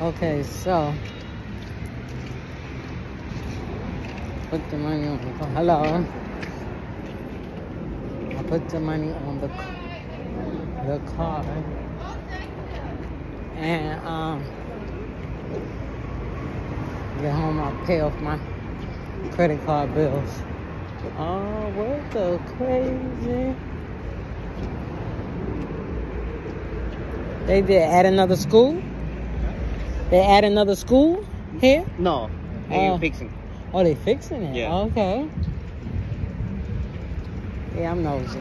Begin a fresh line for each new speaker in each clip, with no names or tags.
Okay, so put the money on the car. Hello. I put the money on the the car, and um, get home. I'll pay off my credit card bills. Oh, what the crazy? They did add another school. They add another school here.
No, they
Oh.
fixing.
Oh, they fixing it.
Yeah.
Okay. Yeah, I'm nosy.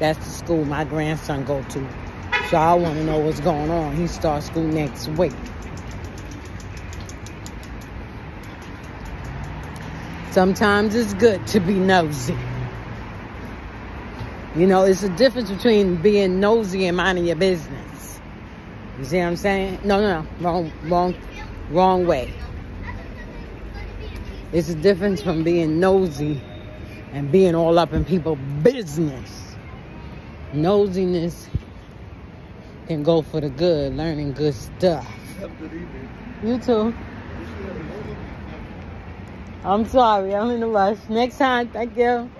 That's the school my grandson go to. So I want to know what's going on. He starts school next week. Sometimes it's good to be nosy. You know, it's a difference between being nosy and minding your business. You see what I'm saying? No, no, no. Wrong, wrong, wrong way. It's a difference from being nosy and being all up in people's business. Nosiness can go for the good, learning good stuff. You too. I'm sorry, I'm in a rush. Next time, thank you.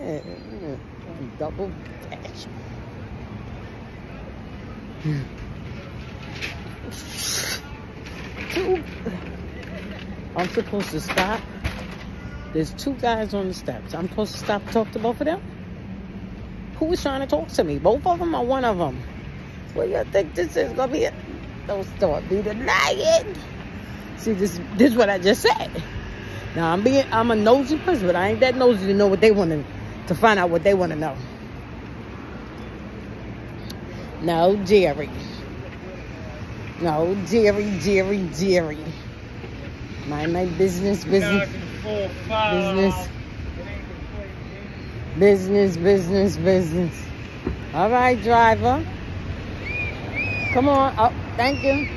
Yeah, double dash. Two. I'm supposed to stop. There's two guys on the steps. I'm supposed to stop and talk to both of them? Who was trying to talk to me? Both of them or one of them? What do you think this is gonna be? A, don't start me denying. See, this this is what I just said. Now I'm being I'm a nosy person, but I ain't that nosy to know what they want to to find out what they want to know. No, Jerry. No, Jerry, Jerry, Jerry. Mind my business, business, business, business, business, business. All right, driver. Come on. Oh, thank you.